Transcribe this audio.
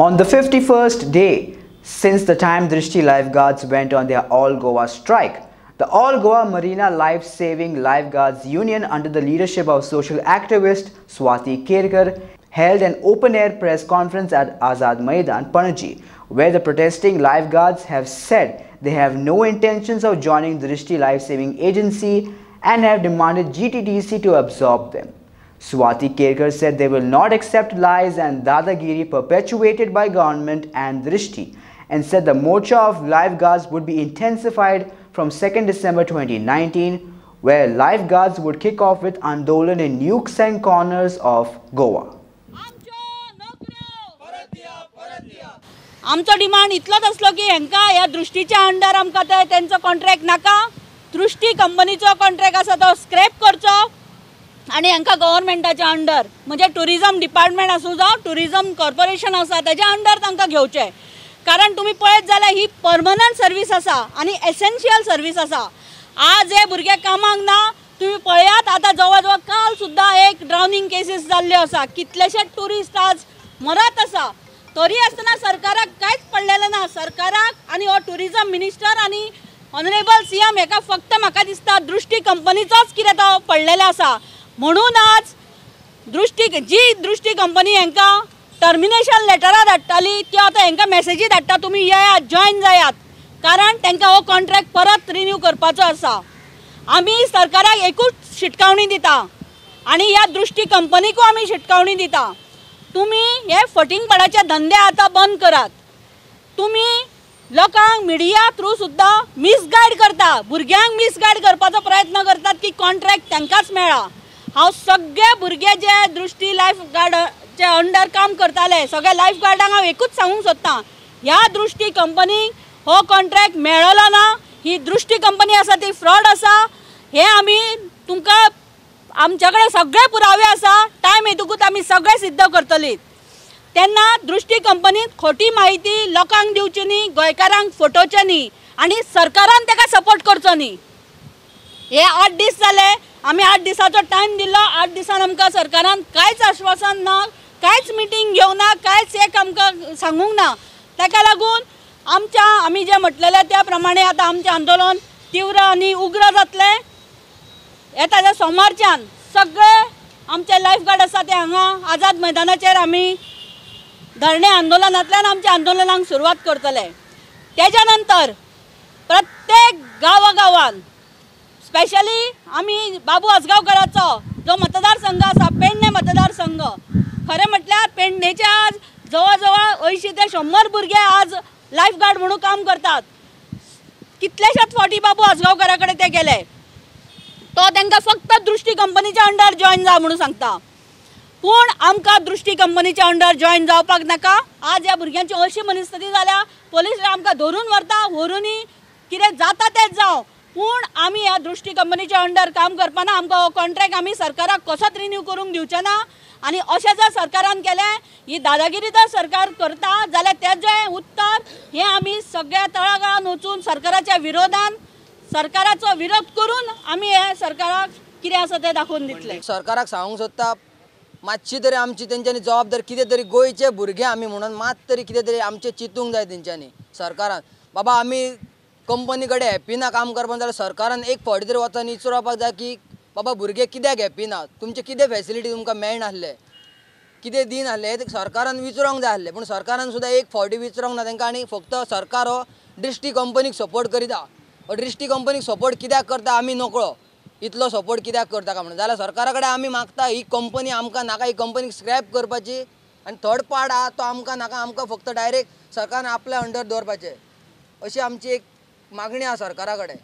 the 51st day since the time Drishti lifeguards went on their All Goa strike, the All Goa Marina Life Saving Lifeguards Union, under the leadership of social activist Swati Kerkar, held an open air press conference at Azad Maidan, Panaji, where the protesting lifeguards have said they have no intentions of joining the Drishti Life Saving Agency and have demanded GTTC to absorb them. Swati Kerkar said they will not accept lies and dadagiri perpetuated by government and Drishti and said the Morcha of lifeguards would be intensified from 2nd December 2019 where lifeguards would kick off with Andolan in nooks and corners of Goa. आमचो demand इतलोच असलो की हांकां ह्या दृश्टीच्या under आमकां ते तेंचो contract नाका दृश्टी कंपनीचो कॉन्ट्रॅक्ट आसा तो स्क्रॅप करचो आनी हांकां गव्हर्मेंटाच्या अंडर म्हणजे टुरिजम डिपार्टमेंट आसूं जावं टुरिजम कॉर्पोरेशन आसा तेज्या अंडर तांकां घेवचें कारण तुमी पळयत जाल्यार ही परमनंट सर्वीस आसा आनी एसेन्शियल सर्वीस आसा आज हे भुरगे कामाक ना तुम्ही पळयात आता जवळ जवळ काल सुद्धा एक ड्रावनिंग केसीस जाल्ल्यो आसा कितलेशेच टुरिस्ट आज मरत आसा तरी आसतना सरकाराक कांयच पडलेलें ना. सरकाराक आनी हो टुरिजम मिनिस्टर आनी ऑनरेबल सी एम हेका फक्त म्हाका दिसता दृश्टी कंपनीचोच कितें तो पडलेलो आसा म्हणून आज दृश्टी जी दृश्टी कंपनी हांकां टर्मिनेशन लेटरां धाडटाली त्यो आतां हांकां मॅसेजी धाडटा तुमी येयात जॉयन जायात. कारण तांकां हो कॉन्ट्रॅक्ट परत रिन्यू करपाचो आसा. आमी सरकाराक एकूच शिटकावणी दिता. आनी ह्या दृश्टी कंपनीकूय आमी शिटकावणी दिता. तुमी हे फटींगपणाचे धंदे आतां बंद करात. तुमी लोकांक मिडिया थ्रू सुद्दां मिसगायड करता. भुरग्यांक मिसगायड करपाचो प्रयत्न करतात की कॉन्ट्रॅक्ट तांकांच मेळ्ळा हांव सगळे भुरगे जे दृश्टी लायफ गार्डचे अंडर काम करताले सगळे लायफ गार्डांक हांव एकूच सांगूंक सोदतां. ह्या दृश्टी कंपनीक हो कॉन्ट्रॅक्ट मेळलो ना ही दृश्टी कंपनी आसा ती फ्रॉड आसा. हे आमी तुमकां आमच्या कडेन सगळे पुरावे आसा टायम येतकूच आमी सगळे सिद्ध करतली तेन्ना दृश्टी कंपनीन खोटी म्हायती लोकांक दिवची न्ही गोंयकारांक फटोवचें न्ही आनी सरकारान ताका सपोर्ट करचो न्ही हे आठ दीस जाले आमी आठ दिसाचो टायम दिल्लो आठ दिसान आमकां सरकारान कांयच आश्वासन ना कांयच मिटींग घेवना ना कांयच एक आमकां सांगूंक ना. ताका लागून आमच्या आमी जें म्हटलेलें त्या प्रमाणे आतां आमचें आंदोलन तीव्र आनी उग्र जातलें. येता त्या सोमारच्यान सगळे आमचे लायफ गार्ड आसा ते हांगा आझाद मैदानाचेर आमी धरणे आंदोलनांतल्यान आमच्या आंदोलनाक सुरवात करतले. तेज्या नंतर प्रत्येक गांवा गांवान स्पेशली आमी बाबू आसगांवकराचो जो मतदारसंघ आसा पेडणे मतदारसंघ. खरें म्हटल्यार पेडणेचे आज जवळ जवळ अंयशीं ते शंबर भुरगे आज लायफ गार्ड म्हणून काम करतात. कितलेशेच फावटी बाबू आसगांवकरा कडेन ते गेले? तो तांकां फक्त दृश्टी कंपनीच्या अंडर जॉईन जा म्हणून सांगता. पूण आमकां दृश्टी कंपनीच्या अंडर जॉईन जावपाक नाका? आज ह्या भुरग्यांची अशी मनस्थिती जाल्या पोलीस आमकां धरून व्हरता व्हरूनी कितें जाता तेंच जावं. पूण आमी ह्या दृश्टी कंपनीच्या अंडर काम करपाना आमकां हो कॉन्ट्रॅक्ट आमी सरकाराक कसोच रिन्यू करूंक दिवचे ना? आनी अशें जर सरकारान केलें ही दादागिरी जर सरकार करता जाल्यार तेजें उत्तर हें आमी सगळ्या तळागाळान वचून सरकाराच्या विरोधान सरकाराचो विरोध करून आमी हे सरकाराक कितें आसा तें दाखोवन दितलें. म्हणजे सरकाराक सांगूंक सोदता मातशी तरी आमची तेंच्यांनी जबाबदारी कितें तरी गोंयचे भुरगे आमी म्हणून मात तरी कितें तरी आमचें चिंतूंक जाय तेंच्यांनी सरकारान. बाबा आमी कंपनी कडेन हॅप्पी ना काम करपाक जाल्यार सरकारान एक फावटी तरी वचोन विचारपाक जाय की बाबा भुरगे कित्याक हॅपिना ना तुमचे कितें फॅसिलिटी तुमकां मेळनासले कितें दिनासले हें सरकारान विचारूंक जाय आसलें पूण सरकारान सुद्दां एक फावटी विचारूंक ना तेंकां आनी फक्त सरकार हो ड्रिश्टी कंपनीक सपोर्ट करिता. ड्रिश्टी कंपनीक सपोर्ट कित्याक करता आमी नकळो. इतलो सपोर्ट कित्याक करता काय म्हणून? जाल्यार सरकारा कडेन आमी मागता ही कंपनी आमकां नाका ही कंपनीक स्क्रॅप करपाची. आनी थर्ड पार्ट आहा तो आमकां नाका आमकां फक्त डायरेक्ट सरकारान आपल्या अंडर दवरपाचें. अशी आमची एक मागणी आहा सरकारा कडेन